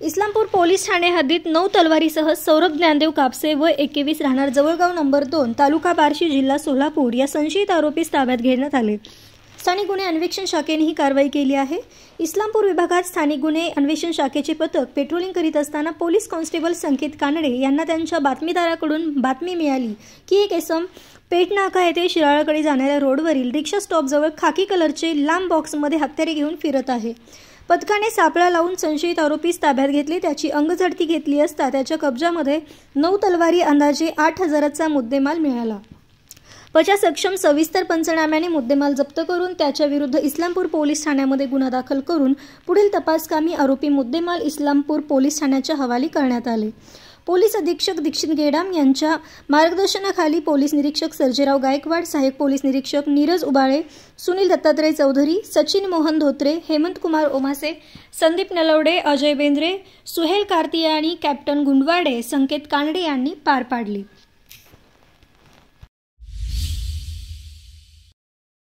Islampur police Thane हद्दीत नऊ तलवारीसह सौरभ ज्ञानदेव कापसे व एकवीस राहणार जवळगाव नंबर दोन तालुका बार्शी जिल्हा सोलापूर या संशयित आरोपीस ताब्यात घेण्यात आले. स्थानिक गुन्हे अन्वेषण शाखेने ही कारवाई केली आहे. इस्लामपूर विभागात स्थानिक गुन्हे अन्वेषण शाखेचे पथक पेट्रोलिंग करीत असताना पोलीस कॉन्स्टेबल संकेत कानडे यांना त्यांच्या बातमीदाराकडून बातमी मिळाली की एक इसम पेटनाका येथे शिराळाकडे जाणाऱ्या रोडवरील रिक्षा स्टॉपजवळ खाकी कलरचे लांब बॉक्समध्ये हत्यारे घेऊन फिरत आहे. पथकाने सापळा लावून संशयित आरोपीस ताब्यात घेतले. त्याची अंगझडती घेतली असता त्याच्या कब्जामध्ये नऊ तलवारी अंदाजे आठ हजाराचा मुद्देमाल मिळाला. पच्या सक्षम सविस्तर पंचनाम्याने मुद्देमाल जप्त करून त्याच्या विरुद्ध इस्लामपूर पोलीस ठाण्यामध्ये गुन्हा दाखल करून पुढील तपासकामी आरोपी मुद्देमाल इस्लामपूर पोलीस ठाण्याच्या हवाली करण्यात आले. पोलीस अधीक्षक दीक्षित गेडाम यांच्या मार्गदर्शनाखाली पोलीस निरीक्षक सर्जेराव गायकवाड सहाय्यक पोलीस निरीक्षक नीरज उबाळे सुनील दत्तात्रय चौधरी सचिन मोहन धोत्रे हेमंत कुमार ओमासे संदीप नलवडे अजय बेंद्रे सुहेल कार्तिया आणि कॅप्टन गुंडवाडे संकेत कानडे यांनी पार पाडली.